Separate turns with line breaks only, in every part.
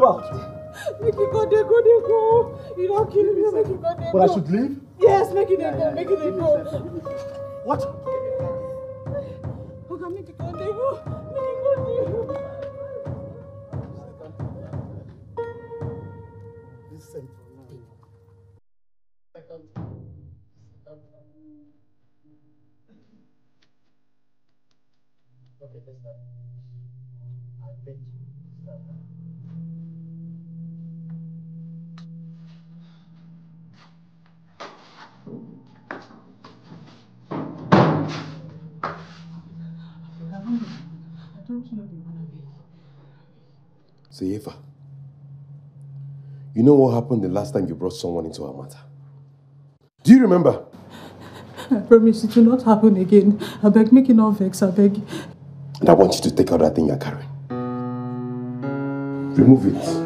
talking about?
Make you go dey go dey go. You don't kill me. Make go
But I should leave?
Yes, make it dey go. Make it go.
What?
Okay, make it go dey go. Make it go dey go.
Okay, this time. I bet you. Start.
Say, Eva, you know what happened the last time you brought someone into our matter? Do you remember?
I promise it will not happen again. I beg, make it not vex. I beg.
And I want you to take out that thing you're carrying. Remove it.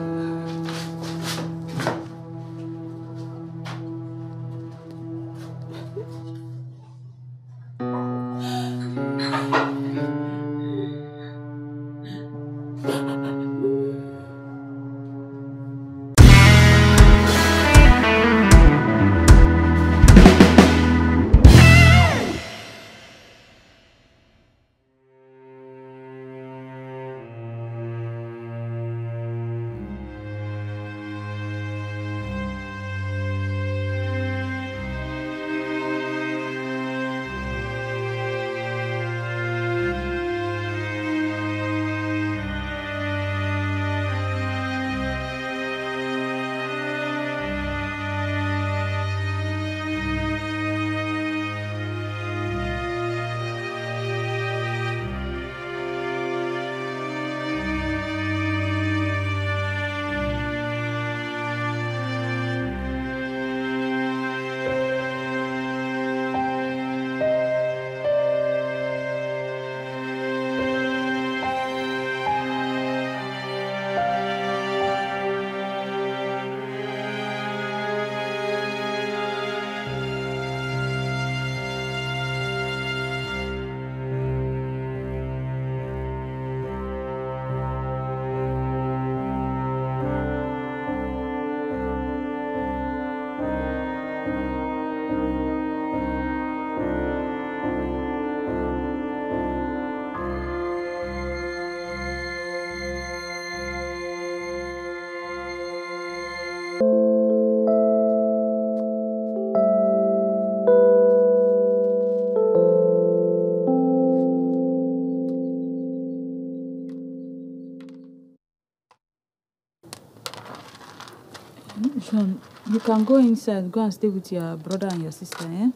You can go inside, go and stay with your brother and your sister, eh?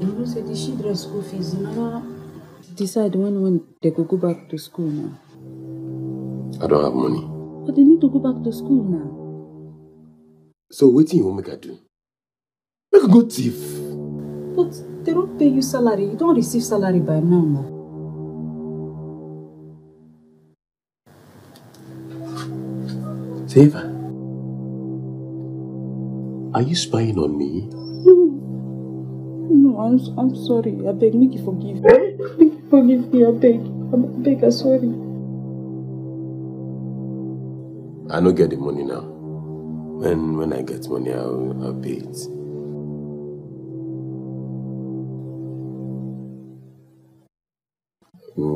You know, say the children school fees, you never decide when when they go go back to school now.
I don't have money.
But they need to go back to school now.
So wetin you wan make I do? I go thief.
But they don't pay you salary. You don't receive salary by now.
Seva, are you spying on me?
No, I'm I'm sorry. I beg, make you forgive me. Make you forgive me. I beg. I beg. I'm sorry.
I no get the money now. When when I get money, I'll, I'll pay it.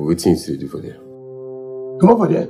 Wetin you still do for there? Come over there.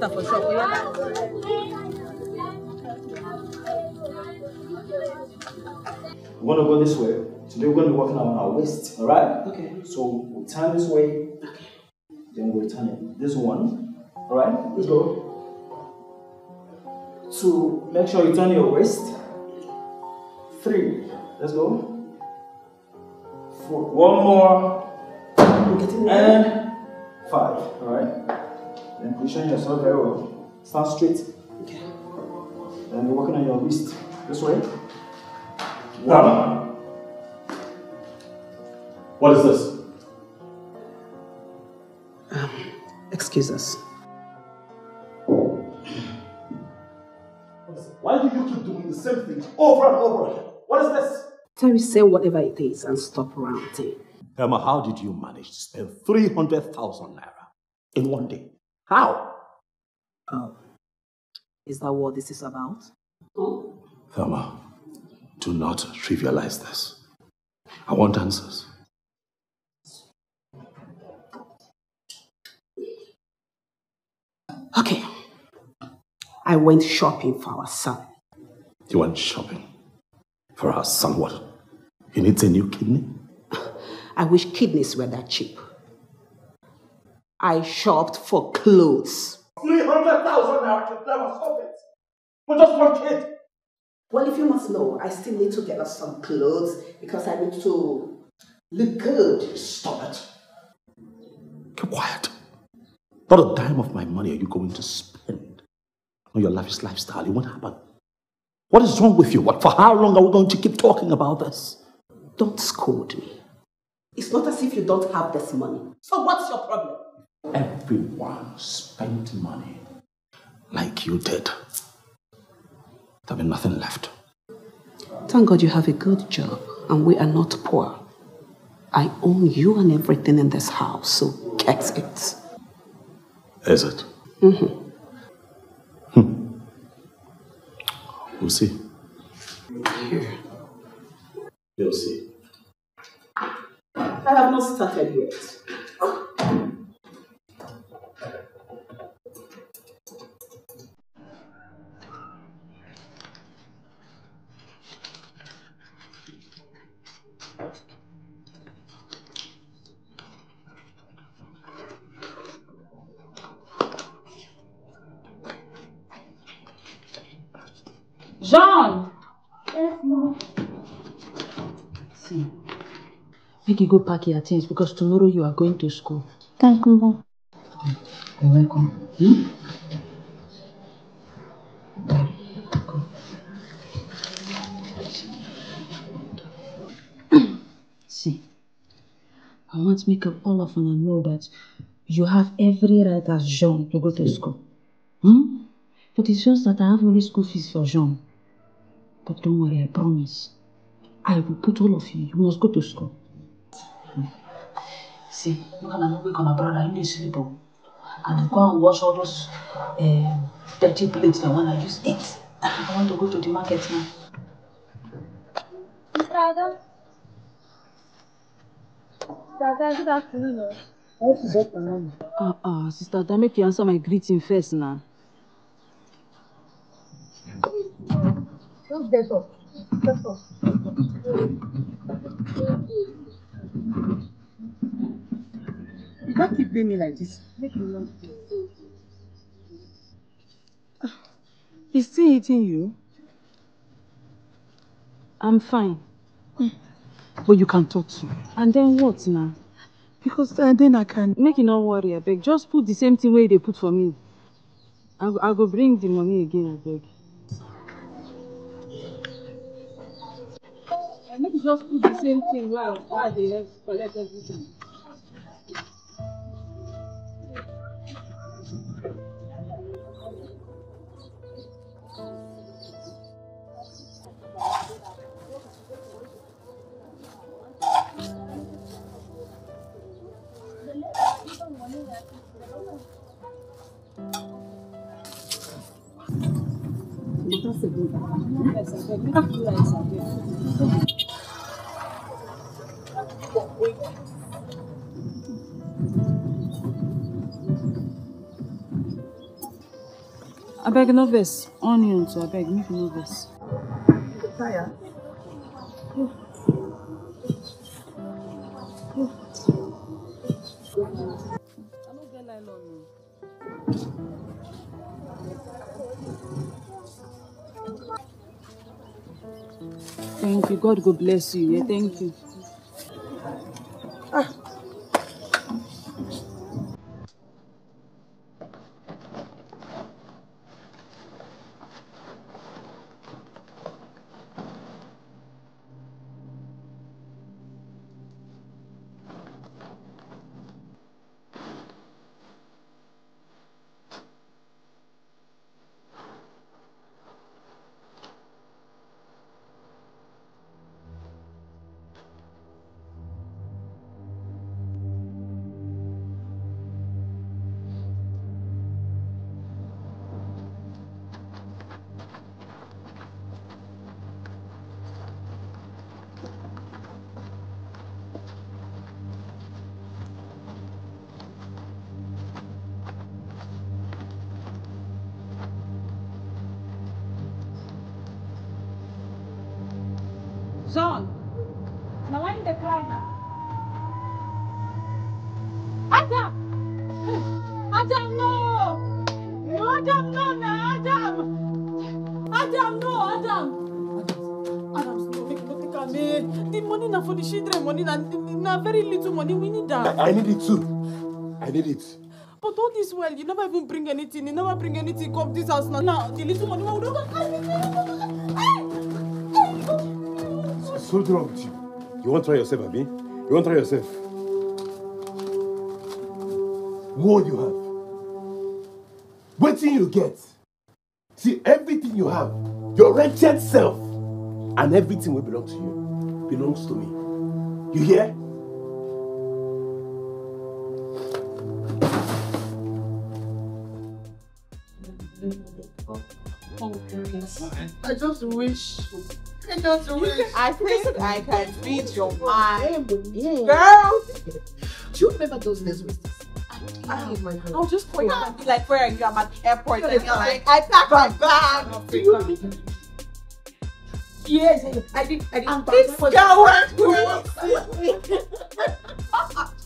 To go help your sister for shop. Oh, yeah.
We want to go this way. Today we're going to be working on our waist, alright? Okay. So we'll turn this way. Okay. Then we'll turn it this one. Alright? Let's go. Two. Make sure you turn your waist. Three. Let's go. Four. One more. And five. Alright? Then position yourself very well. Stand straight. Okay. Then we're working on your wrist. This way. One.
What is this?
Um, excuse us.
Why do you keep doing the same thing over and over again? What is this?
Terry, say whatever it is and stop ranting.
Emma, how did you manage to spend 300,000 naira in one day? How?
Oh, is that what this is about?
Thelma, do not trivialize this. I want answers.
Okay. I went shopping for our son.
You went shopping for our son. What? He needs a new kidney?
I wish kidneys were that cheap. I shopped for clothes.
300,000 naira to Thelma, stop it. For just one kid.
Well, if you must know, I still need to get us some clothes because I need to look good.
Stop it. Keep quiet. Not a dime of my money are you going to spend on your lavish lifestyle. It won't happen. What is wrong with you? What, for how long are we going to keep talking about this?
Don't scold me. It's not as if you don't have this money. So what's your problem?
Everyone spent money like you did. There'll be nothing left.
Thank God you have a good job and we are not poor. I own you and everything in this house, so get it.
Is it?
Mm-hmm.
We'll see. Here. You'll see.
I have not started yet.
Make you go pack your things because tomorrow you are going to school.
Thank you, Mom.
You're welcome. Hmm? See, I want to make up all of them and know that you have every right as Jean to go to school. Hmm? But it's just that I have only school fees for Jean. But don't worry, I promise. I will put all of you. You must go to school. See, you can not wake on a brother in the sleep. And go and wash all those uh, dirty plates that when I use it. I want to go to the market now.
Mr. Adam? Mr. Adam, good afternoon. oh.
Ah, ah, sister, that make you answer my greeting first now.
Just get up. Get up.
Can't keep doing me like this.
Make you love
He's still eating you.
I'm fine. But you can talk to me. And then what now?
Because uh, then I can.
Make you not worry, I beg. Just put the same thing where they put for me. I, go- I go bring the money again, I beg.
Make just put the same thing where where they have collect everything.
Então, segunda. I beg no verse.
Onions,
I beg, make no verse. Thank you. God go bless you. Yeah, thank you. John, now I'm the climber. Adam! Adam, no! No, Adam, no, no, Adam! Adam, no, Adam! Adam, no, make no take am eh. The money na for the children money, na, na very little money, we need that.
I, I need it too. I need it.
But all this while, you never even bring anything, you never bring anything come this house now. Now, the little money, we carry
So, something wrong with you. You want to try yourself, Abi? You want to try yourself? What you have? Waiting you get. See, everything you have, your wretched self, and everything will belong to you, belongs to me. You hear?
Oh, I just wish. I just wish.
I think I can read your mind.
Girl! Do you remember those days with us? Oh my god.
I'll just call you and be like, where are you? I'm at the airport. And you're like, I packed my bag.
Yes, I did. I did.
And this girl went to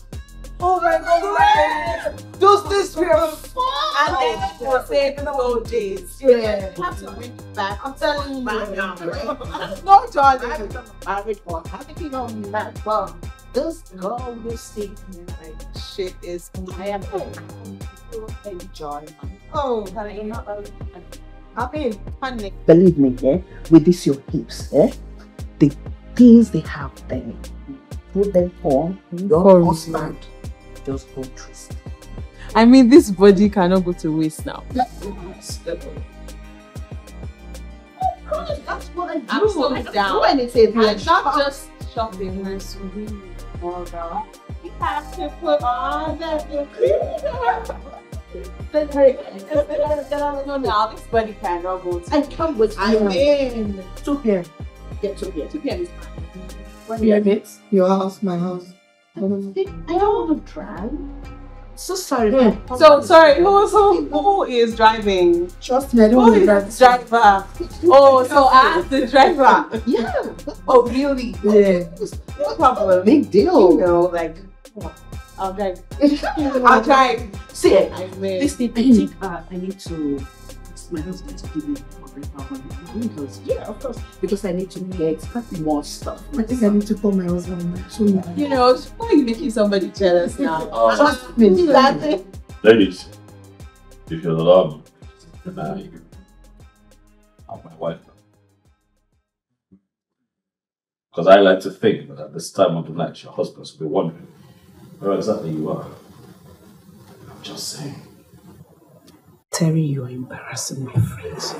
Oh my god.
Those days were fun.
And then for say no days.
Yeah.
You have to bring back. I'm telling you.
No, darling. Married or having on that bum. This girl will stay here like
Shit is.
I am enjoy.
Oh, honey, not I mean, honey.
Believe me, eh? With this your hips, eh? The things they have there, put them on your husband. Just go twist.
I mean, this body cannot go to waste now.
That's what I do.
I'm so
I don't
down.
do anything.
And
like
not just shopping, we're swimming more girl. You have to put on the No, now this body cannot go to
I come with
I
you.
mean,
2 p.m. Get 2 p.m.
2 p.m. is fine.
Yeah, mate. Your house, my house. I don't want to drive. So sorry.
So sorry, who, who, who is driving?
Trust me, I don't
Who
want to drive.
the driver? Oh, so I'm the driver.
Yeah.
Oh, really?
Yeah.
No problem.
Big deal.
You know, like, I'll drive. I'll drive.
See,
I mean,
this thing, I think uh, I need to ask my husband to give me money because yeah, of course, because I need to get more stuff. I think I need to call my husband. So
you know, why are you making somebody jealous now?
Um,
Trust me, that
Ladies, if you'll allow me, can I have my wife? Because I like to think that at this time of the night, your husband will be wondering where exactly you are. I'm just saying.
Terry, you are embarrassing my friends.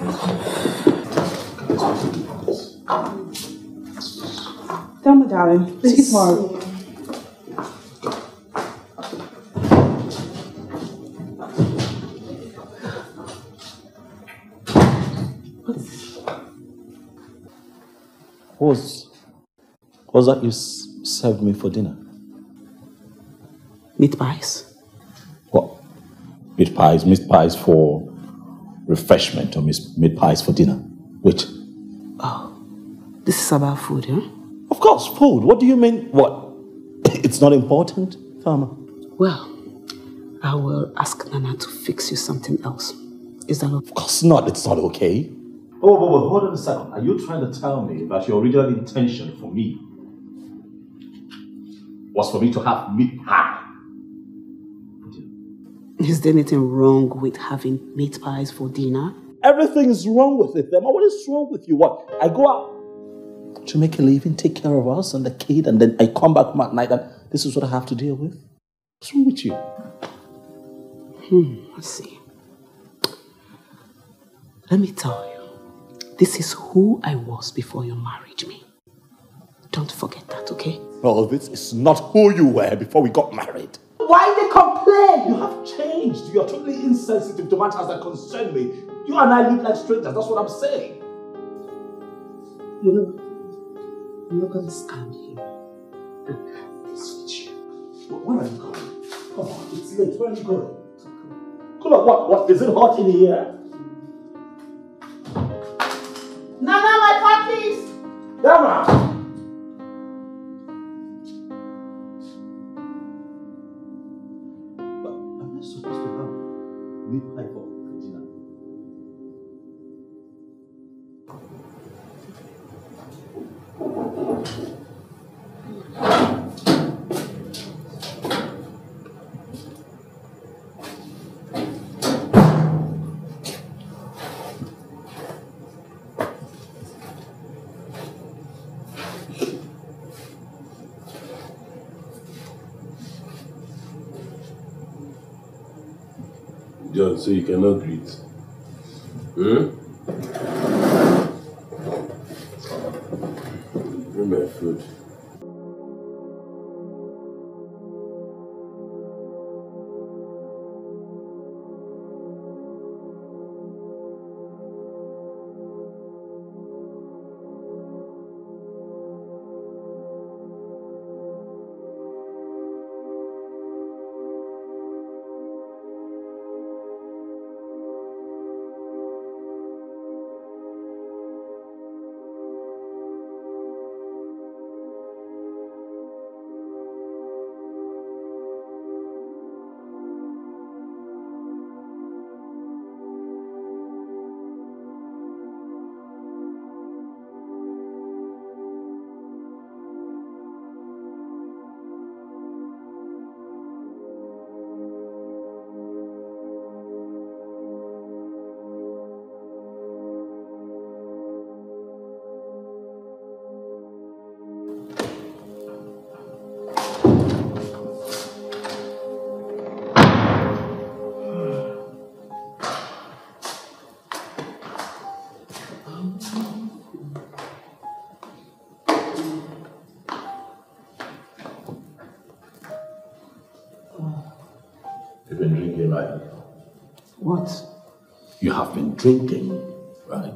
Tell me, darling. Take tomorrow.
What's, what's that you served me for dinner?
Meat pies.
What? Meat pies, meat pies for refreshment or mis- meat pies for dinner. Which?
Oh, this is about food, huh?
Of course, food. What do you mean? What? It's not important, Farmer.
Well, I will ask Nana to fix you something else. Is that okay?
Of course not. It's not okay. Oh, but, but hold on a second. Are you trying to tell me that your original intention for me was for me to have meat pie?
Is there anything wrong with having meat pies for dinner?
Everything is wrong with it, Emma. What is wrong with you? What? I go out to make a living, take care of us and the kid, and then I come back home at night and this is what I have to deal with? What's wrong with you?
Hmm, I see. Let me tell you, this is who I was before you married me. Don't forget that, okay?
Well, this is not who you were before we got married. Why they complain? You have changed. You're totally insensitive to matters that concern me. You and I live like strangers. That's what I'm saying.
You know, I'm not going to stand here and have this with you.
Where are you going? Come on, it's late. Where are you going? Come on, what? What? Is it hot in here?
Nana, my car, please.
Dama!
So you cannot greet. Hmm? Bring my food.
Drinking, right?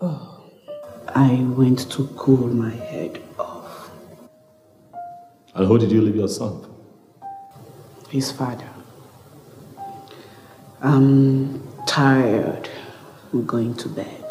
Oh,
I went to cool my head off.
And who did you leave your son?
His father. I'm tired. We're going to bed.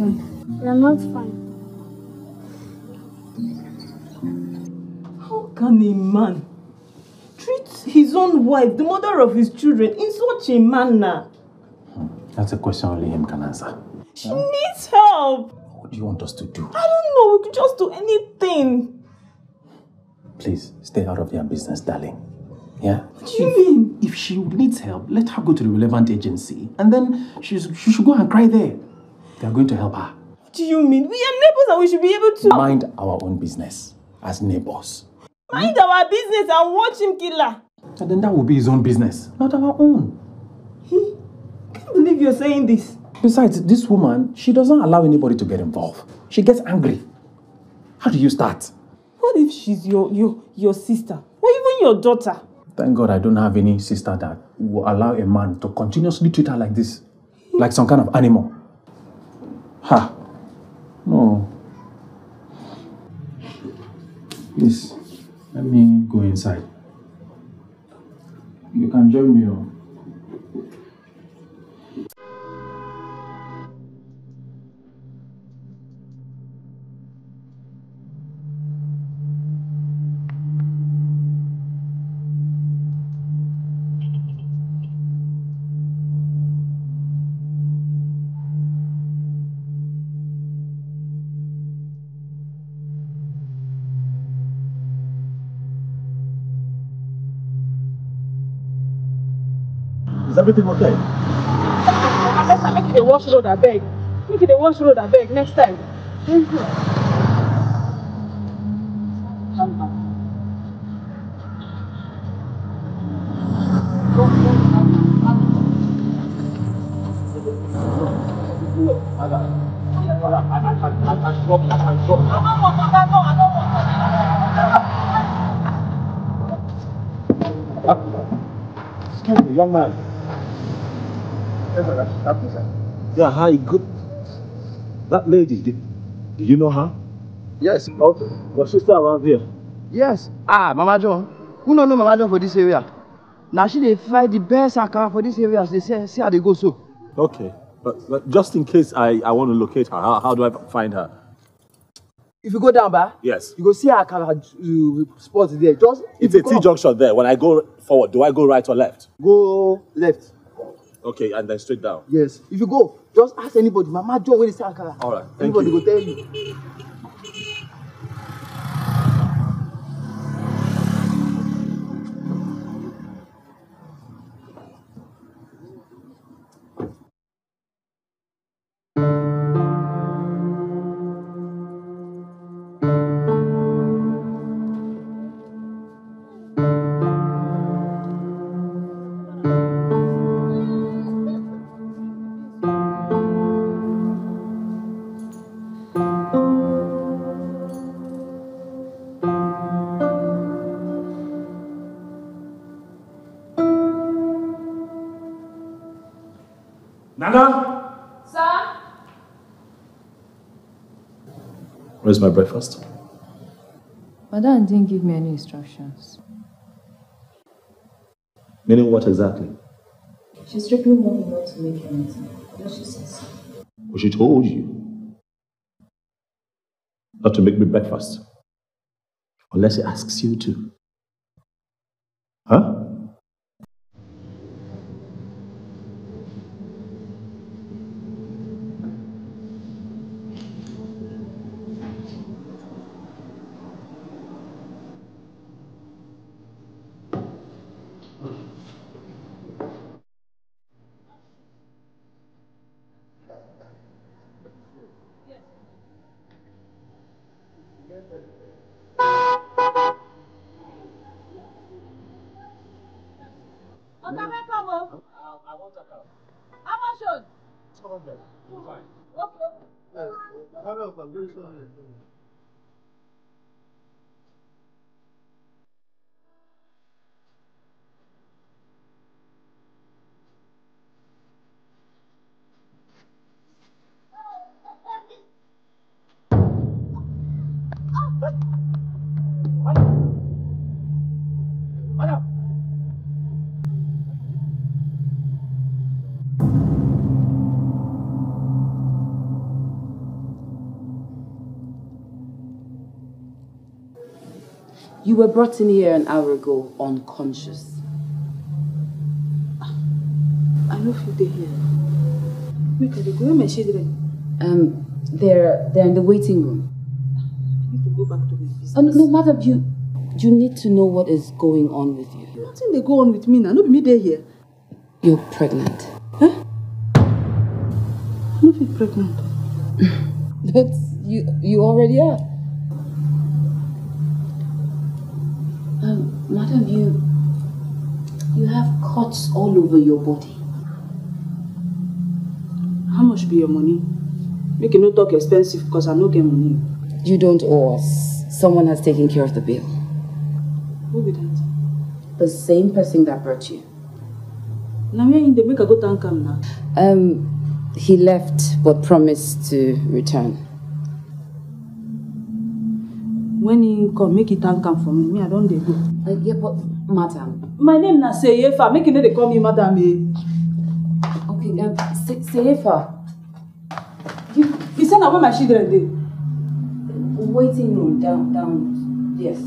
Fine. You're not fine.
How can a man treat his own wife, the mother of his children, in such a manner?
That's a question only him can answer.
She needs help.
What do you want us to do?
I don't know. We could just do anything.
Please, stay out of their business, darling. Yeah?
What do you mean?
If she needs help, let her go to the relevant agency and then she's, she should go and cry there. They are going to help her.
What do you mean? We are neighbors and we should be able to
Mind our own business as neighbors.
mind our business and watch him kill her.
And then that will be his own business, not our own.
I can't believe you're saying this.
Besides, this woman, she doesn't allow anybody to get involved. She gets angry. How do you start?
What if she's your your your sister or even your daughter?
Thank God I don't have any sister that will allow a man to continuously treat her like this, like some kind of animal. Ha! No. Please, let me go inside. You can join me. oh.
Everything okay?
Let's make it a wash road, I beg. Make it a wash road, I beg, next time.
Me, young man. Yes, sir. Yeah, hi, good. That lady, did, did you know her?
Yes.
Was she still around here?
Yes. Ah, Mama John. Who no know Mama John for this area? Now she dey fry the best akara for this area. They say, see how they go so.
Okay. But, but just in case I, I want to locate her, how, how do I find her?
If you go down, ba,
Yes.
you go see akara uh, spot there. Just
It's a T junction there. When I go forward, do I go right or left?
Go left.
Okay, and then straight down.
Yes. If you go, just ask anybody. Mama John where sell akara.
All right. Thank
Anybody
you.
go tell you.
Where's my breakfast?
Madam didn't give me any instructions.
Meaning what exactly?
She strictly wanted me not to make anything. What she says.
Well, she told you not to make me breakfast. Unless he asks you to. Huh?
反正是
You were brought in here an hour ago unconscious.
I know if you here. Make I dey go where my children.
Um, they're they're in the waiting room.
I need to go back to my business.
Oh, no, no, madam, you you need to know what is going on with you.
Nothing they go on with me now. No be me dey here.
You're pregnant.
No be pregnant.
That's you you already are. Madam, you you have cuts all over your body.
How much be your money? Make you no talk expensive because I no get money.
You don't owe us. Someone has taken care of the bill.
Who be that?
The same person that brought you.
Now where in the make I go thank am now?
Um, he left but promised to return.
When he come, make he thank am for me. Me, I don't dey go.
Uh, yeah, but madam.
My name na Seyefa. Make you no dey call me madam eh.
Okay, um, Se- Seyefa.
You, you say na where my children dey?
Waiting room down down. Yes.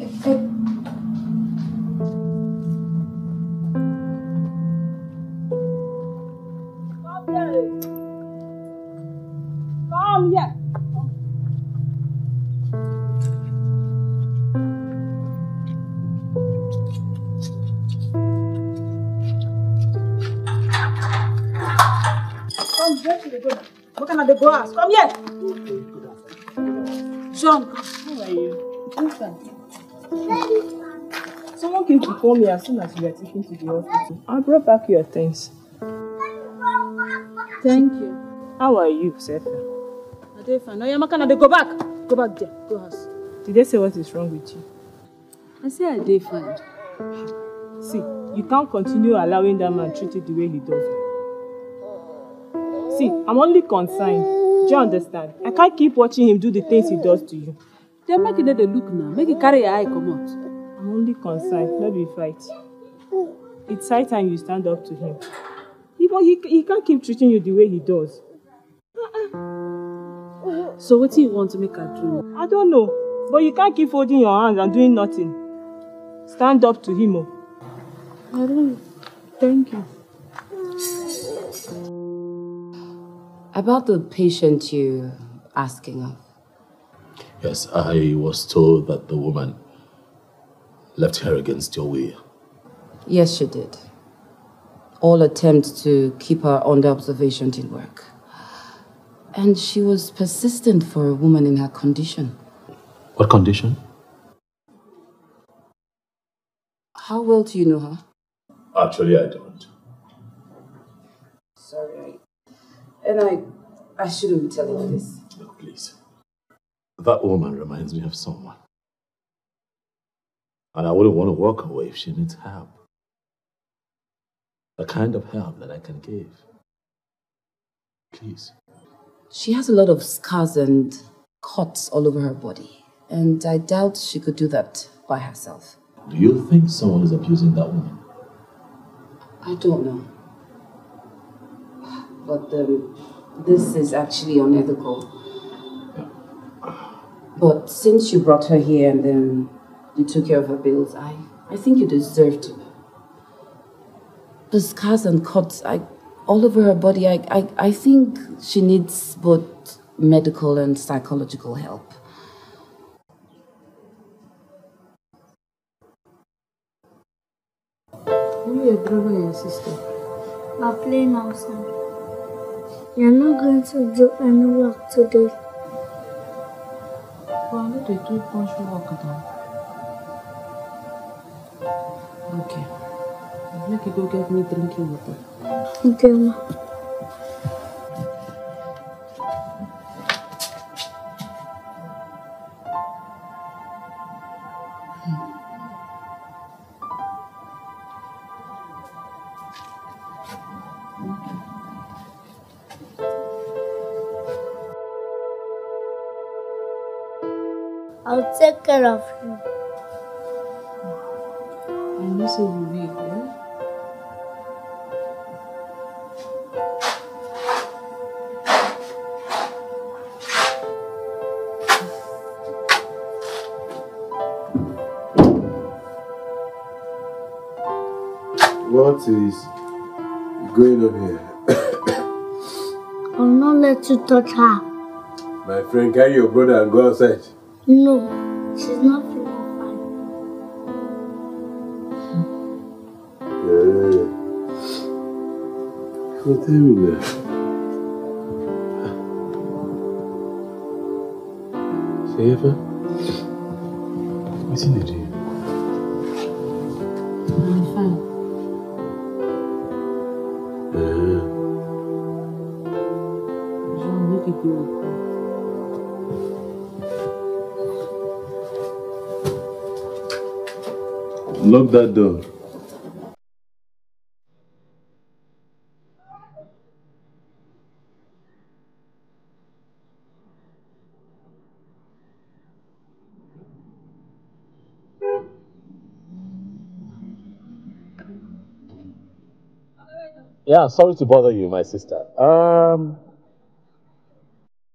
Eh, eh,
house? Come here. Sean,
How are you? I'm. Someone came to call me as soon as you were taken to the hospital. I brought back your things.
thank you.
How are you, Sefa?
I dey fine. Oya, Makana, dey go back. Go back there. Go house.
Did they say what is wrong with you?
I say I fine.
See, you can't continue allowing that man treat you the way he does. See, I'm only concerned. Do you understand? I can't keep watching him do the things he does to you.
Then make no dey look now. Make you carry your eye comot.
I'm only concerned, not be fight. It's high time you stand up to him. He, he, he can't keep treating you the way he does.
So wetin you want to make I do?
I don't know, but you can't keep folding your hands and doing nothing. Stand up to him. Oh.
I don't. Thank you.
About the patient you asking of.
Yes, I was told that the woman left her against your will.
Yes, she did. All attempts to keep her under observation didn't work. And she was persistent for a woman in her condition.
What condition?
How well do you know her?
Actually, I don't.
Sorry, I, and I, I shouldn't be telling you this.
Look, please. That woman reminds me of someone. And I wouldn't want to walk away if she needs help. The kind of help that I can give. Please.
She has a lot of scars and cuts all over her body, and I doubt she could do that by herself.
Do you think someone is abusing that woman?
I don't know. But um, this is actually unethical. But since you brought her here and then you took care of her bills, I, I think you deserve to. The scars and cuts I, all over her body, I, I, I think she needs both medical and psychological help.
Who your brother and your sister?
Are playing outside. You're not going to do any work today.
Well, no dey do bunch work now. Okay. Make you go get me drinking water.
Okay, ma. care of you.
I know you will, eh?
What is going on here?
I'll not let you touch her.
My friend, carry your brother and go outside.
No. She's not feeling fine.
Yeah. So tell me now. Sefa? What's in the lock.
Yeah, sorry to bother you, my sister. Um,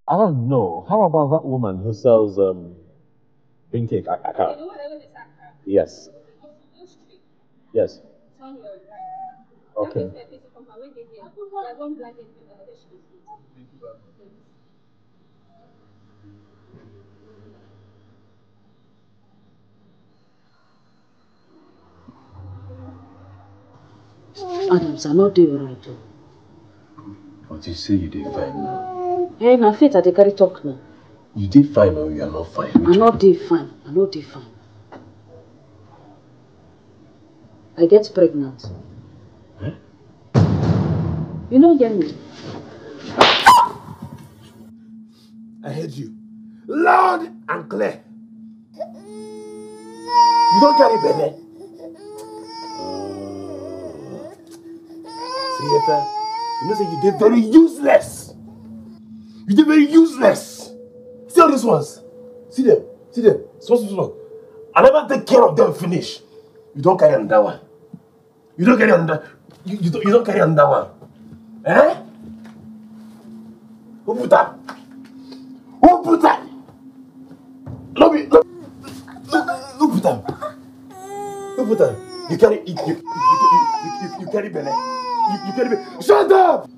I don't know. How about that woman who sells um, bean cake? I, I can't. Yes. Yes. Okay.
Adams, I no dey alright o.
But you say you did fine now.
Hey, na faith I dey carry talk now.
You did fine or you are not fine?
I no dey fine. I no dey fine. I get pregnant. Huh? You no get me.
I heard you. Loud and clear. You don't carry baby. See, Sefa, you know say you did very useless. You did very useless. See all these ones. See them. See them. Small, small, small. I never take care of them finish. You don't carry that one. You don't carry another. You, you, don't, you don't carry another one. Eh? Who put that? Who put that? No be. No, who put that? Who put that? You carry. You, you, you, you, you, you carry belly. You, you carry belly. Shut up!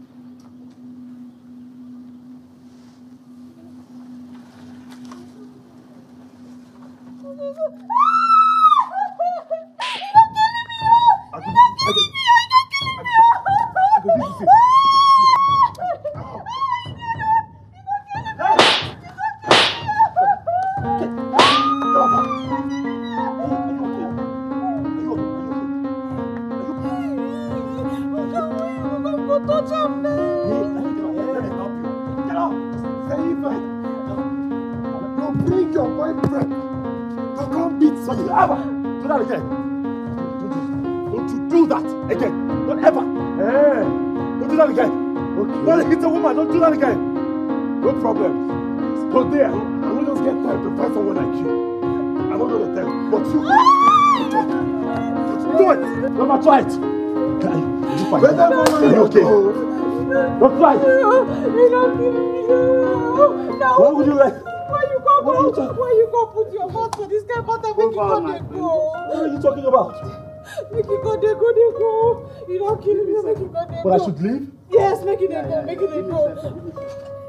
You don't
kill me. Make you go dey
But. I should leave?
Yes, make it dey go. Make it dey go.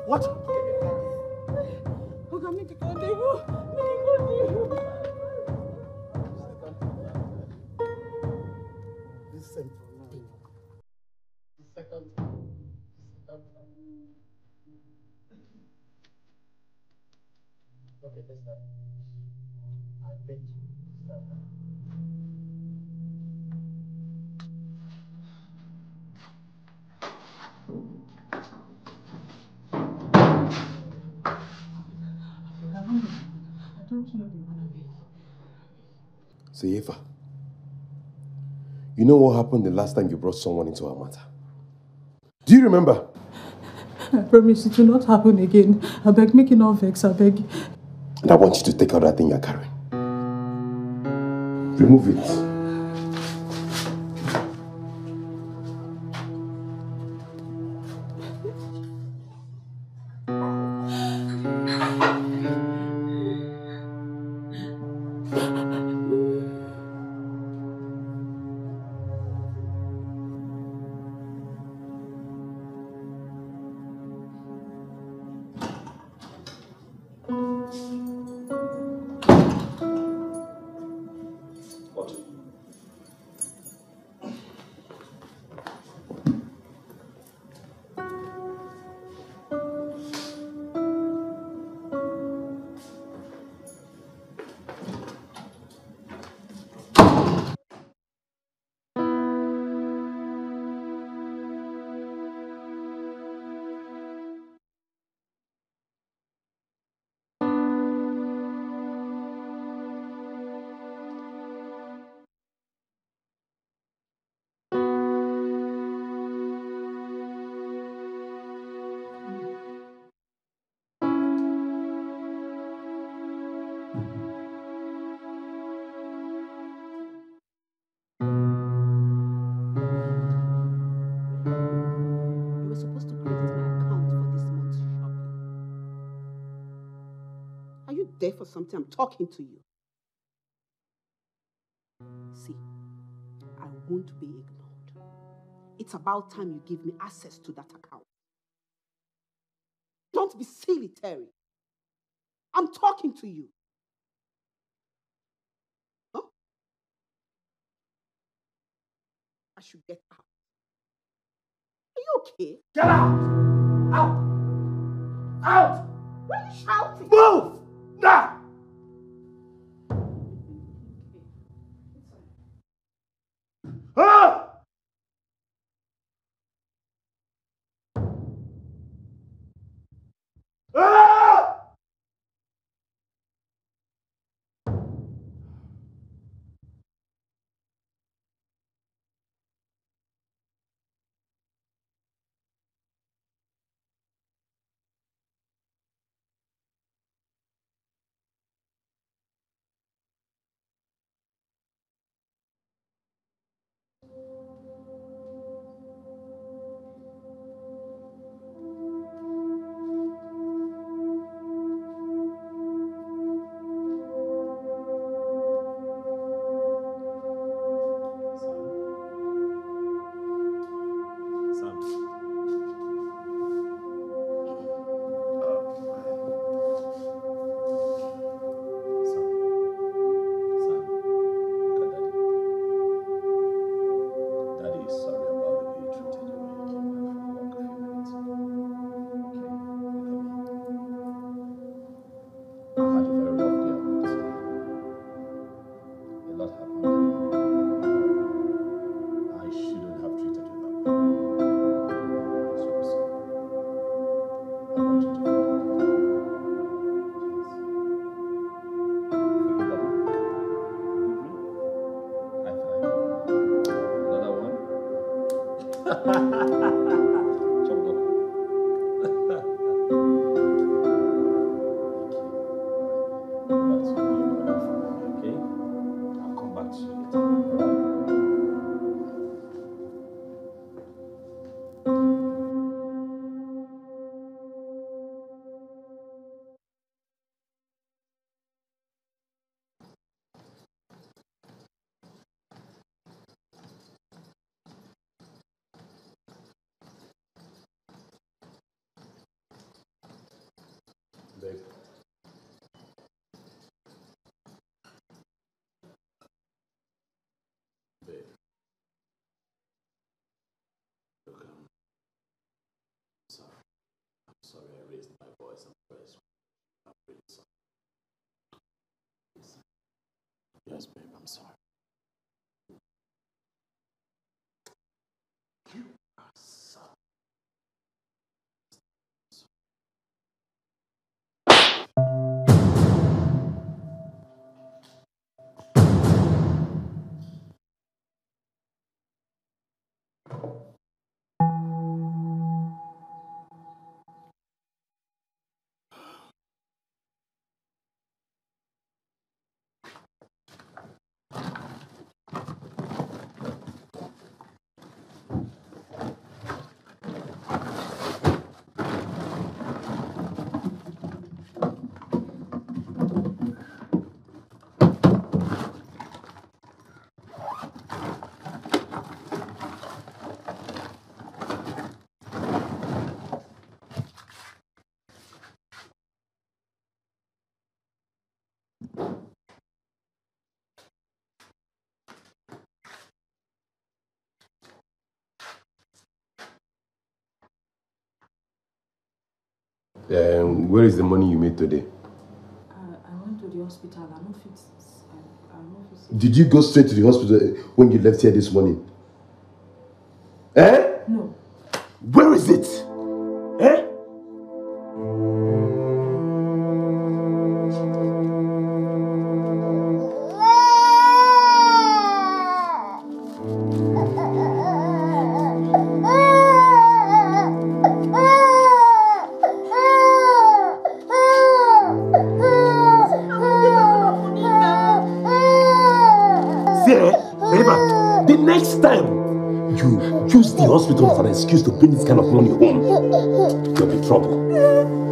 What?
Okay, make it go dey go. Make it go dey go.
Listen. Second. Okay, this time. I bet you.
Sefa, you know what happened the last time you brought someone into our matter? Do you remember?
I promise it will not happen again. I beg, make it not vex. I beg.
And I want you to take out that thing you're carrying. Remove it.
There for something. I'm talking to you. See, I won't be ignored. It's about time you give me access to that account. Don't be silly, Terry. I'm talking to you. Huh? I should get out. Are you okay?
Get out! Out! Out!
Why are you shouting?
Move! Now!
I'll sorry I raised my voice. I'm sorry. Yes, babe, I'm sorry.
Um, where is the money you made today?
I went to the hospital. I'm not fit. I'm not fit.
Did you go straight to the hospital when you left here this morning? Eh?
No.
Hospital as an excuse to bring this kind of money home, there'll be trouble.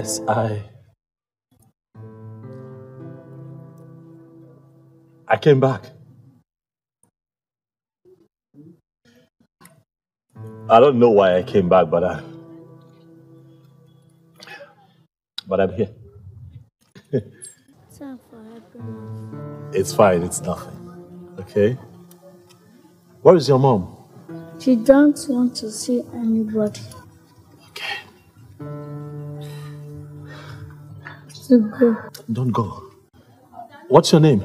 Yes, I. I came back. I don't know why I came back, but I. But I'm here.
Time for happiness.
It's fine, it's nothing. Okay? Where is your mom?
She don't want to see anybody. To go.
Don't go. What's your name?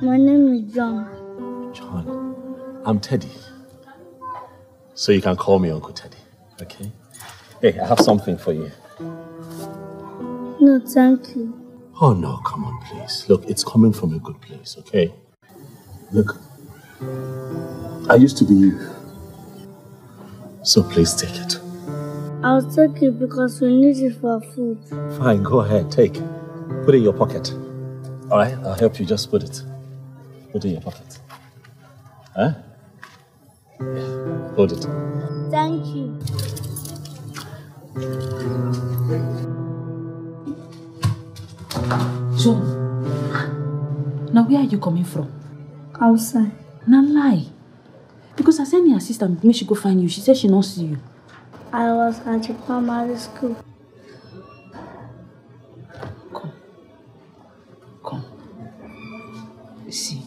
My name is John.
John. I'm Teddy. So you can call me Uncle Teddy. Okay? Hey, I have something for you.
No, thank you.
Oh no, come on, please. Look, it's coming from a good place, okay? Look, I used to be you. So please take it.
I'll take it because we need it for food.
Fine, go ahead, take. Put it in your pocket. Alright, I'll help you. Just put it. Put it in your pocket. Huh? Yeah, hold it.
Thank you.
John, now where are you coming from?
Outside.
Na lie. Because I sent your assistant make she go find you. She said she not see you.
I was at the primary school.
See,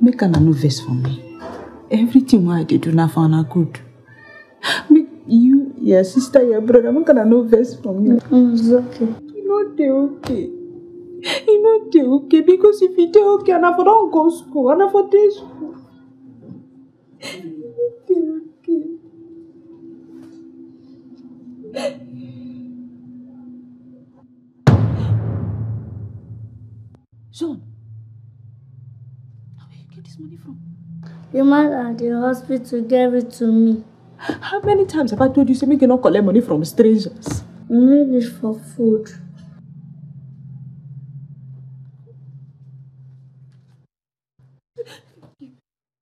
make Anna no vex for me. Everything wey I dey do na for Anna good. Make you, your sister, your brother, make Anna no vex for me.
It's okay.
You no dey okay. You no dey okay because if you dey okay, Anna for don go school, Anna for dey school. You no dey okay. John, now where you get this money from?
The man at the hospital gave it to me.
How many times have I told you say make you not collect money from strangers?
We need it for food.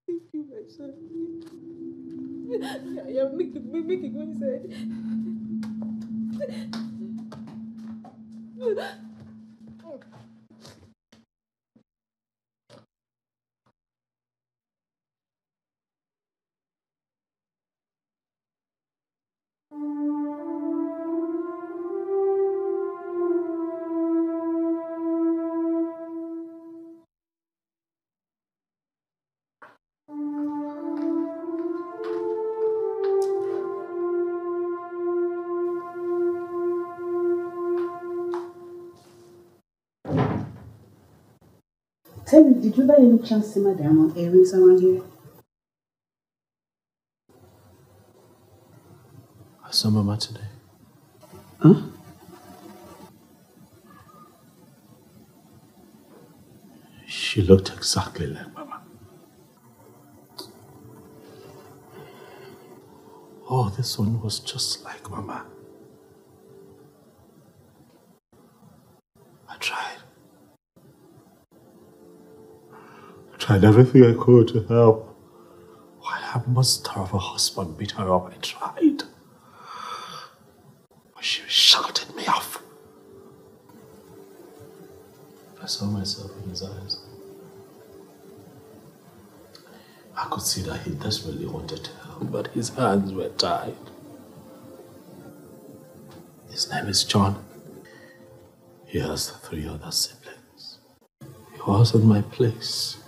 Thank you, my son. Yeah, yeah, make it, make, make
Ugh. You any chance see my diamond earrings around here?
I saw Mama today.
Huh?
She looked exactly like Mama. Oh, this one was just like Mama. I tried. I tried everything I could to help. While her monster of a husband beat her up, I tried. But she shouted me off. I saw myself in his eyes. I could see that he desperately wanted to help, but his hands were tied. His name is John. He has three other siblings. He was in my place.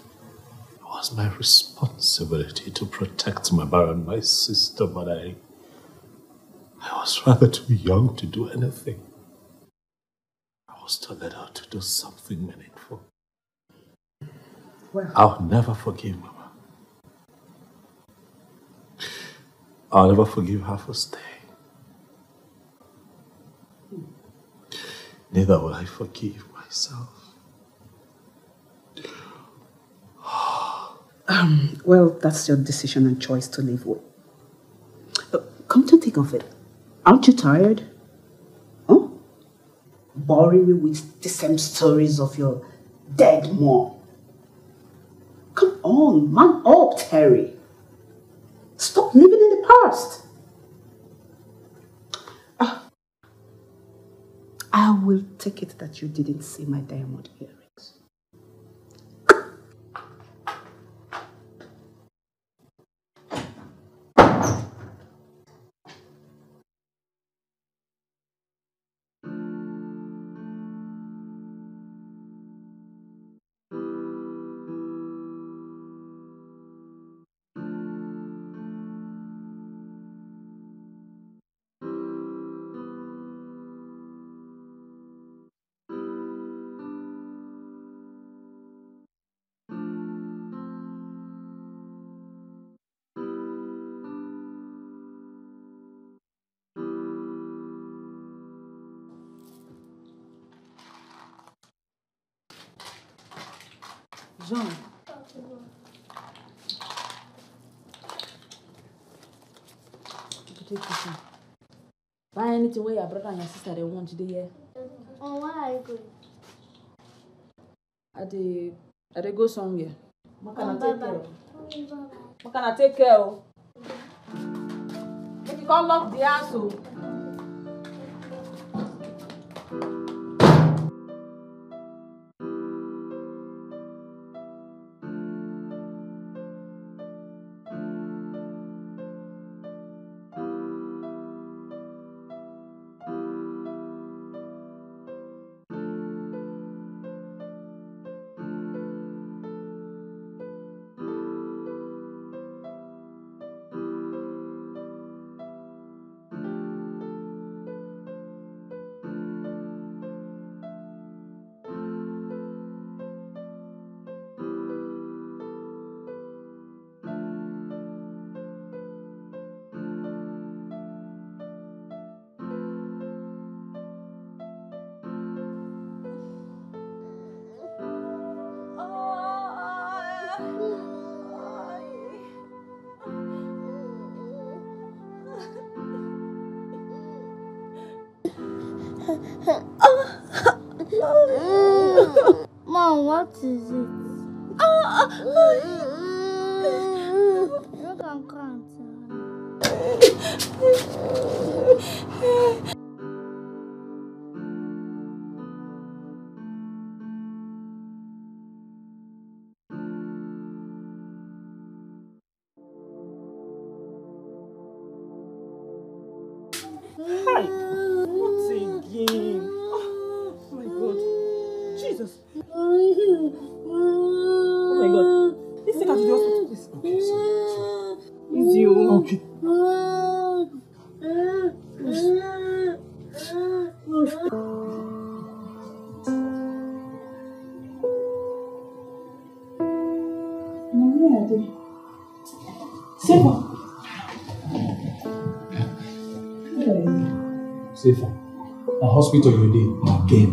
Was my responsibility to protect my mother and my sister, but I. I was rather too young to do anything. I was too little to do something meaningful.
Well,
I'll never forgive Mama. I'll never forgive her for staying. Neither will I forgive myself.
Um, well, that's your decision and choice to live with. Uh, come to think of it, aren't you tired? Huh? Boring me with the same stories of your dead mom. Come on, man up, Terry. Stop living in the past. Ah. I will take it that you didn't see my diamond earrings.
One. Buy anything where your brother and your sister they want today here.
Oh, where are you going?
I dey I dey go somewhere.
Oh,
una
bye
take care.
bye.
o. Make una take care o. Make you come lock the house
Sefa.
Sefa. Na hospital you dey again.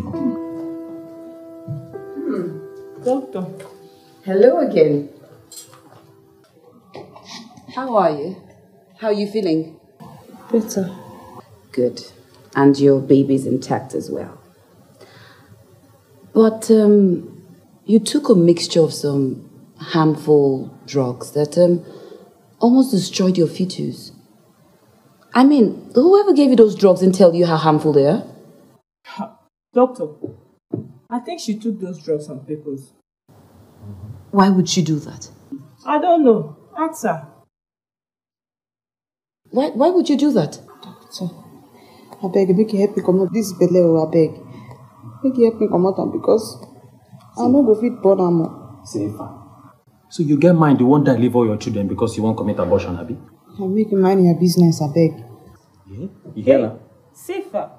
Doctor.
Hello again. How are you? How are you feeling?
Better.
Good. And your baby's intact as well. But um, you took a mixture of some harmful drugs that um, almost destroyed your fetus. I mean, whoever gave you those drugs didn't tell you how harmful they are.
Doctor. I think she took those drugs on purpose.
Why would she do that?
I don't know. Ask her.
Why, why would you do that?
abeg make you help me comot dis belle o abeg make you help me come out because i no go fit born am o.
Sefa.
So you get mind, you won't deliver your children because you won't commit abortion, Abi?
I make you mind your business, I beg.
Yeah? You hear that?
Sefa.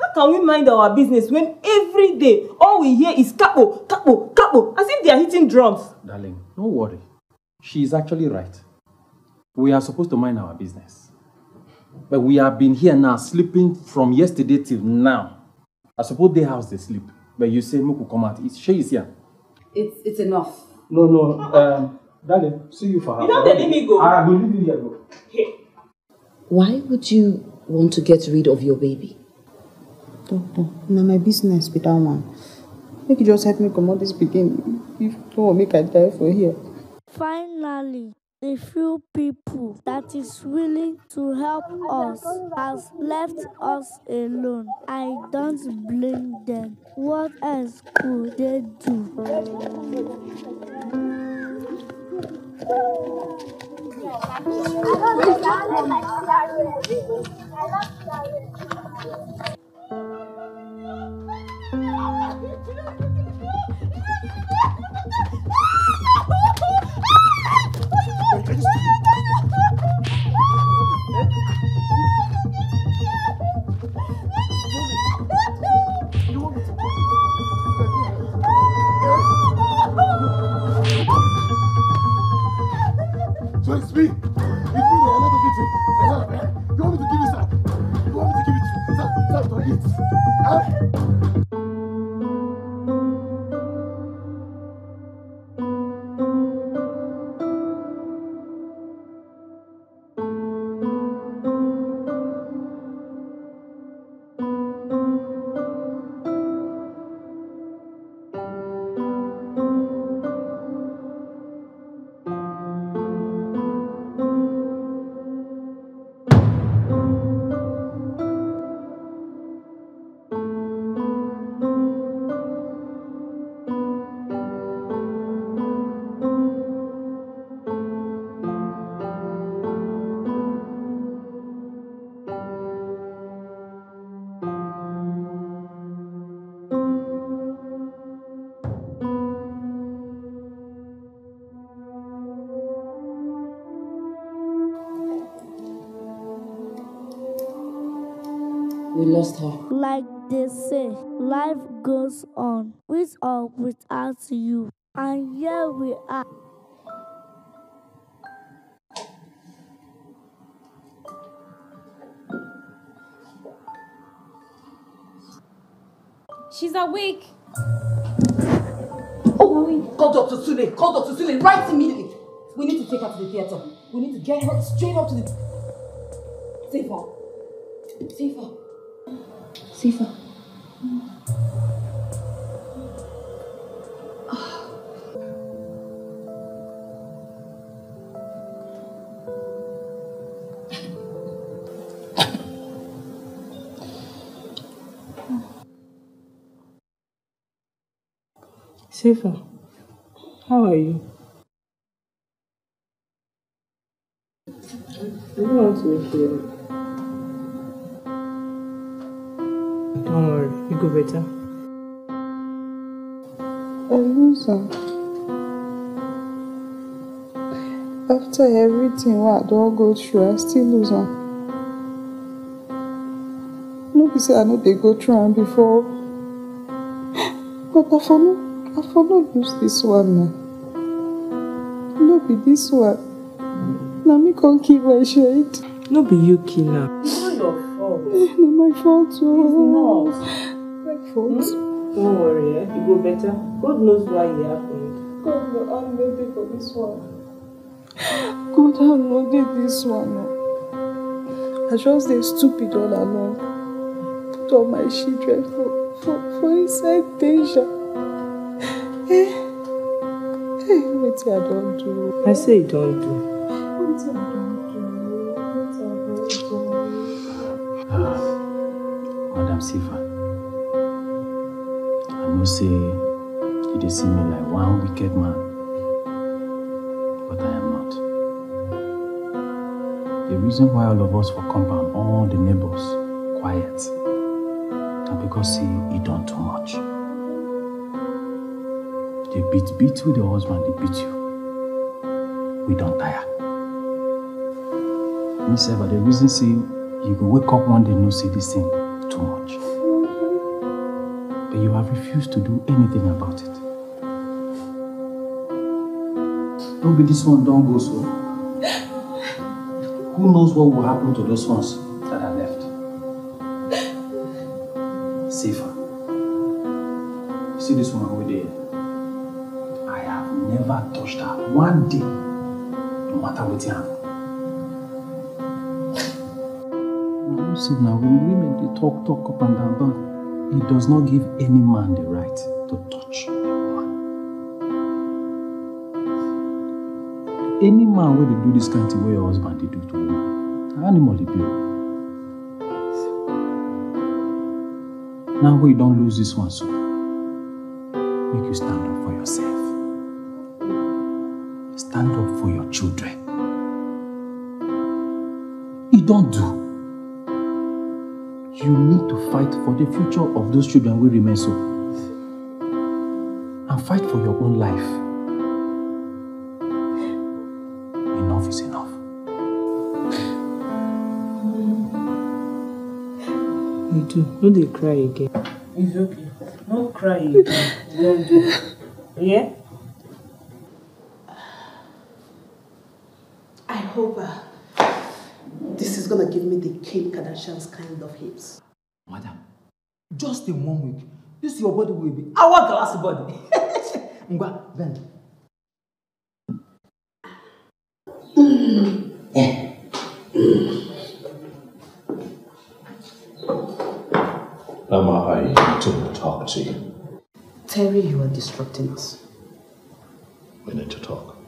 How can we mind our business when every day all we hear is capo, capo, capo, as if they are hitting drums?
Darling, don't worry. She is actually right. We are supposed to mind our business. But we have been here now, sleeping from yesterday till now. I suppose they house they sleep. But you say Muku come out. It's, she is here.
It's, it's enough.
No, no. Um, darling, see you for her.
You don't let me go.
I will leave you here, bro.
Why would you want to get rid of your baby?
Doctor, na my business be that one. Make you just help me comot this pikin. If you don't make I die for here.
Finally, a few people that is willing to help us has left us alone. I don't blame them. What else could they do?
We lost her.
Like they say, life goes on with or without you. And here we are.
She's awake.
Oh, call Dr. Sule. Call Dr. Sule right immediately. We need to take her to the theater. We need to get her straight up to the. Save her. Save her. Save
How are you? I don't want to make you. Go better.
I lose. After everything what I don go through, I still lose am. No be say I no dey go through am before. But I for no, I for no lose this one na. No be this one. Na me come kill my shade.
No be you kill am.
It's not your fault. Na my fault oh. o. My fault.
Don't worry, eh? You go better. God knows why it happened.
God no hand no dey for this one. God hand no dey this one o. I just dey stupid all along. Put all my children for for for inside danger. Eh, eh, wetin I don do.
I say don't do.
Wetin I don do? Wetin I don do?
Ah, Madam Sefa. Know say you dey see me like one wicked man. But I am not. The reason why all of us for compound, all the neighbors, quiet, na because say you done too much. The beat beat with the husband, they beat you. we don't tire. Me sef, I dey reason say you go wake up one day no see this thing too much. But you have refused to do anything about it. Don't be this one don't go so. Who knows what will happen to those ones that are left? Sefa. See this one over there? I have never touched her one day, no matter what happen. Now, so now when women they talk, talk up and down, it does not give any man the right to touch woman. Any man where they do this kind of thing where your husband they do to woman, animal they o. Now we don't lose this one, so make you stand up for yourself. Stand up for your children. You don't do. You need to fight for the future of those children will remain so. And fight for your own life. Enough is enough.
You do. No dey cry again. It's okay. No crying. again. Don't do. Yeah?
I hope uh, this is gonna give me the Kim Kardashian's kind of hips.
Madam, just in one week, this your body will be our glass body. Ngwa, bend.
Emma, I need to talk to you.
Terry, you are disrupting us.
We need to talk.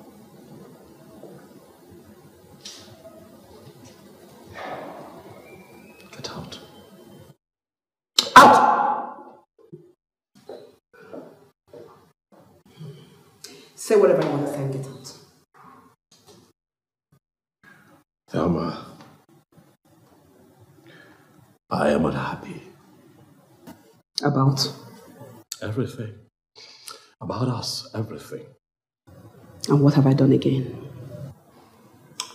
Say whatever you want to say and get out.
Thelma, I am unhappy.
About?
Everything. About us, everything.
And what have I done again?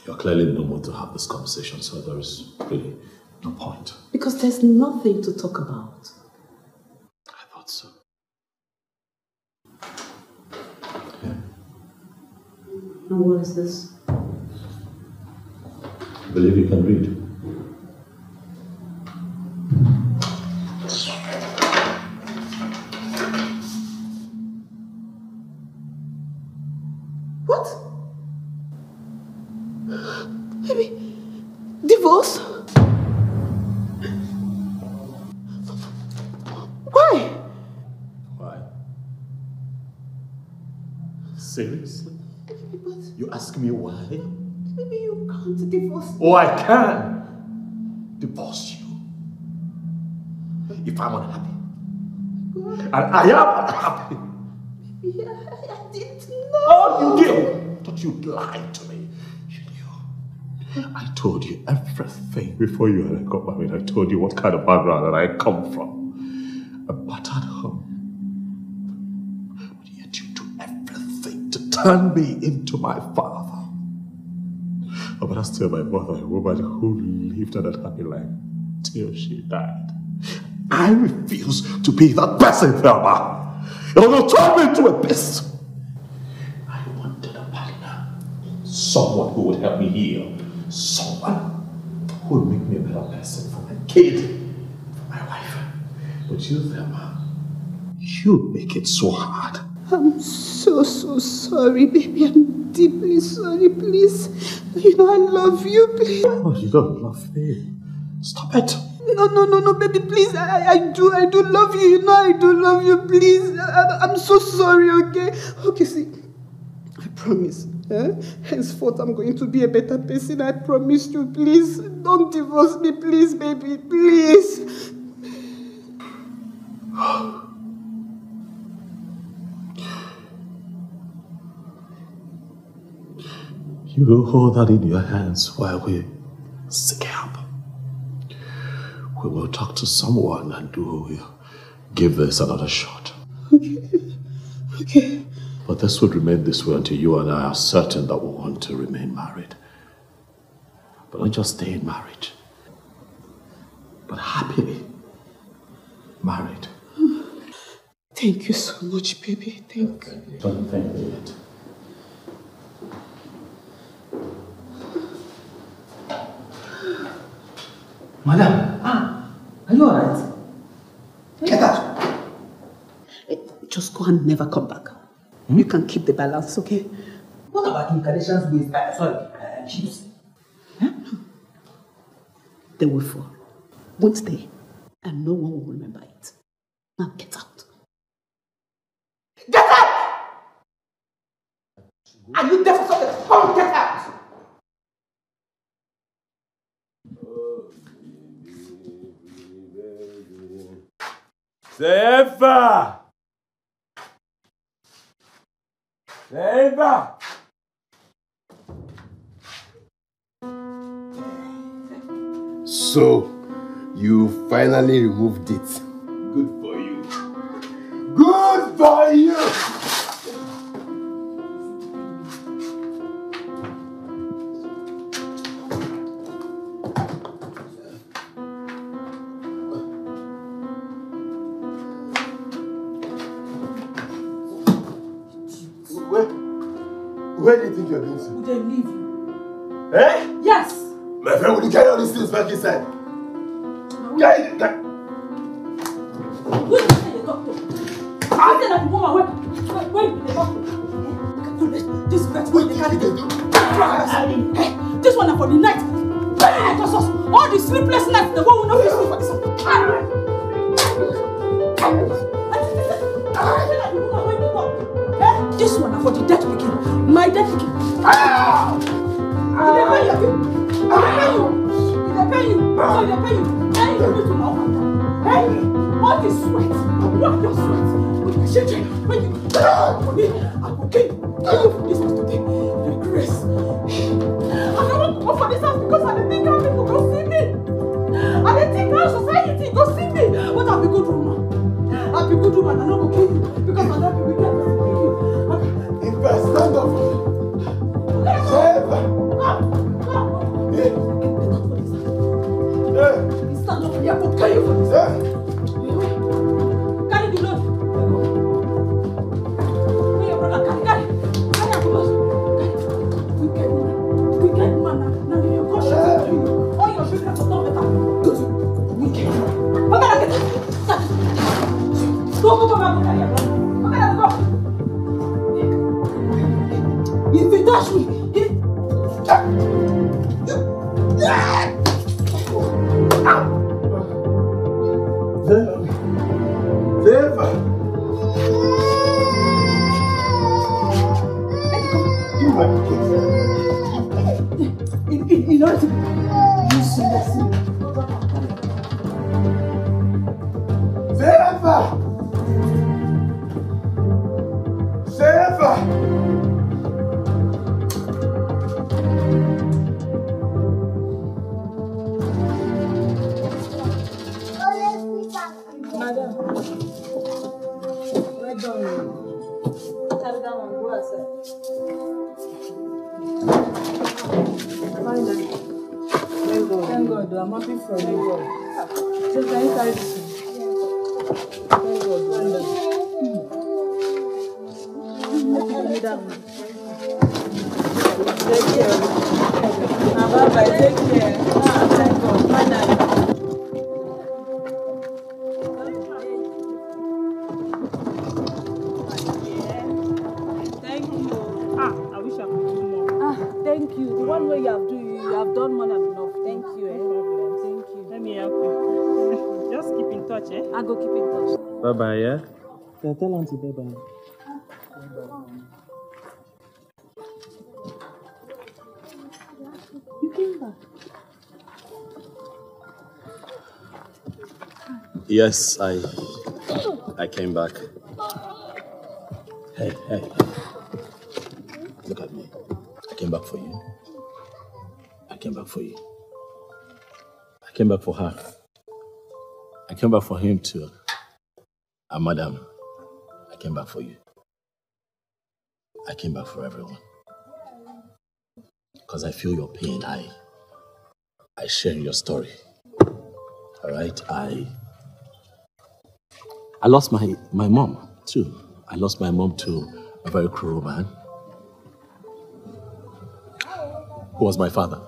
You're clearly no mood to have this conversation, so there is really no point.
Because there's nothing to talk about.
I thought so.
And what is this?
I believe you can read.
Divorce
Oh, I can divorce you. If I'm unhappy. And I am unhappy.
Yeah, I didn't know.
Oh, you did. Thought you'd lie to me. You knew. I told you everything before you and I got married. I told you what kind of background that I come from. A battered home. But yet you do everything to turn me into my father. I still my mother, a woman who lived an unhappy life till she died. I refuse to be that person, Thelma. It will turn me into a beast. I wanted a partner. Someone who would help me heal. Someone who would make me a better person for my kid, for my wife. But you, Thelma, you make it so hard.
I'm so, so sorry, baby. I'm deeply sorry, please. You know I love you, please.
Oh, you don't love me. Stop it.
No, no, no, no, baby, please. I, I- I do, I do love you. You know I do love you, please. I, I'm so sorry, okay? Okay, see, I promise. Eh? Henceforth, I'm going to be a better person. I promise you, please. Don't divorce me, please, baby, please.
You will hold that in your hands while we seek help. We will talk to someone and do give this another shot.
Okay.
Okay, But this would remain this way until you and I are certain that we want to remain married. But not just stay in marriage, but happily married.
Thank you so much, baby. Thank you.
Don't thank me yet.
Madam, ah, are you alright? Get out.
Just go and never come back. You can keep the balance, okay?
What about Kardashian's waist? Uh, sorry, uh, shoes.
They will fall. Won't they? And no one will remember it. Now get out.
Get out! Are you there for something? Come, get out!
Sefa! Sefa!
So, you finally removed it. Good for you. Good for you!
Carry all these Sefa!
In, in, in order to... You see
Yeah,
tell Auntie bye bye.
You came back.
Yes, I I came back. Hey, hey. Look at me. I came back for you. I came back for you. I came back for her. I came back for him too. And madam, I came back for you. I came back for everyone. Because I feel your pain. I I share your story. Alright? I I lost my, my mom too. I lost my mom to a very cruel man. Who was my father.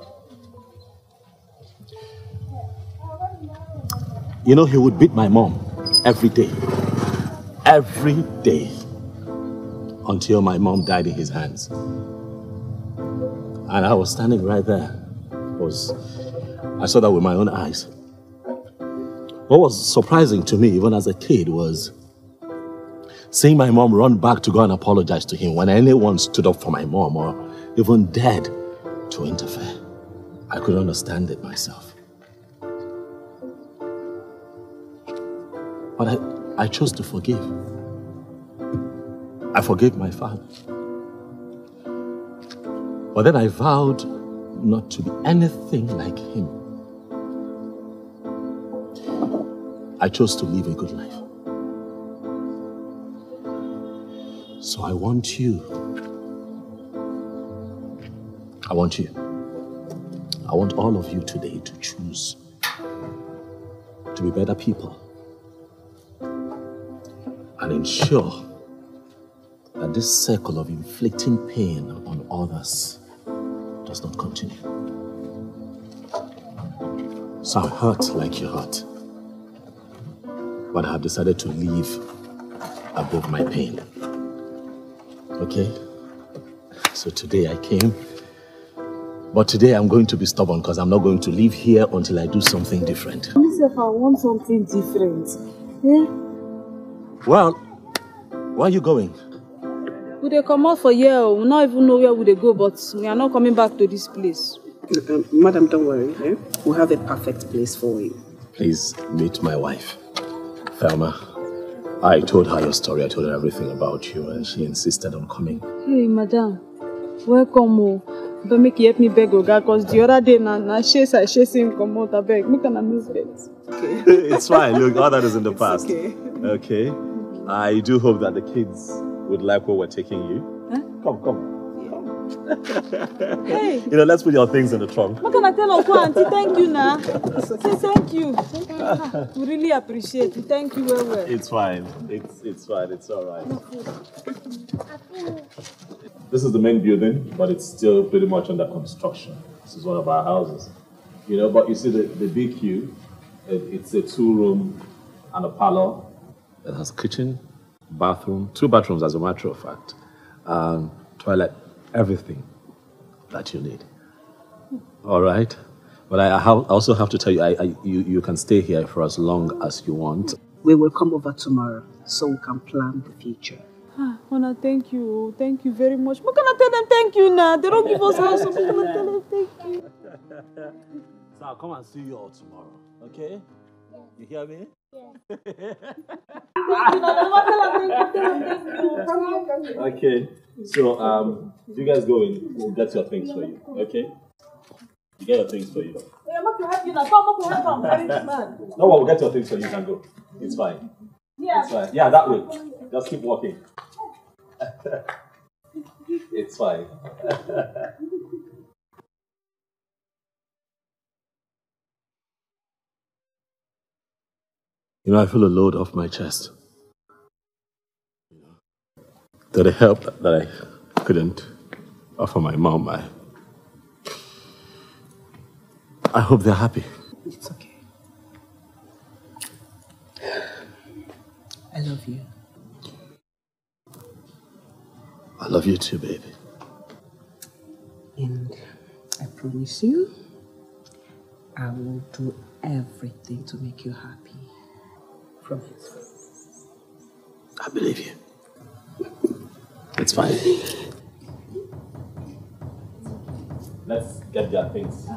You know, he would beat my mom every day. Every day. Until my mom died in his hands. And I was standing right there. Was I saw that with my own eyes. What was surprising to me, even as a kid, was seeing my mom run back to go and apologize to him when anyone stood up for my mom or even dared to interfere. I couldn't understand it myself. But I, I chose to forgive. I forgave my father. But then I vowed not to be anything like him. I chose to live a good life. So I want you. I want you. I want all of you today to choose to be better people and ensure that this circle of inflicting pain on others does not continue. So I hurt like you hurt. But I have decided to live above my pain. Okay? So today I came. But today I'm going to be stubborn because I'm not going to leave here until I do something different.
Myself, I want something different. Eh?
Well, where are you going?
We they come out for here o. We not even know where we dey go, but we are not coming back to this place.
Um, madam, don't worry. Eh? We'll have a perfect place for you.
Please meet my wife, Thelma. I told her your story. I told her everything about you, and she insisted on coming.
Hey, madam. Welcome o. But make you help me beg Oga, cause the other day na na chase I chase him comot abeg. Make una no vex.
it's fine. Look, all that is in the past.
okay.
Okay. I do hope that the kids would like where we're taking you.
Huh?
Come, come.
Hey.
You know, let's put your things in the trunk.
Make una tell Uncle Auntie thank you na. Say thank you. Ah, We really appreciate it. Thank you well well.
It's fine. It's it's fine. It's all right. This is the main building, but it's still pretty much under construction. This is one of our houses. You know, but you see the, the BQ, it, it's a two room and a parlor. It has kitchen, bathroom, two bathrooms as a matter of fact, um, toilet, everything that you need. All right. But I, I also have to tell you, I, I, you, you can stay here for as long as you want.
We will come over tomorrow so we can plan the future.
Ah, Una, thank you. Thank you very much. Make una tell them thank you now. They don't give us house, so make una tell them thank you.
So I'll come and see you all tomorrow, okay? You hear me? Okay. So um, you guys go in. We'll get your things for you, okay? You get your things for you.
I'm not to help you now. I'm not to help you. I'm very man.
No, well, we'll get your things for you. You can go. It's fine.
Yeah.
It's fine. Yeah, that way. Just keep walking. it's fine. you know, I feel a load off my chest. That the help that I couldn't offer my mom, I, I hope they're happy.
It's okay. I love you.
I love you too, baby.
And I promise you, I will do everything to make you happy. Promise.
I believe you. It's fine. Let's get their things.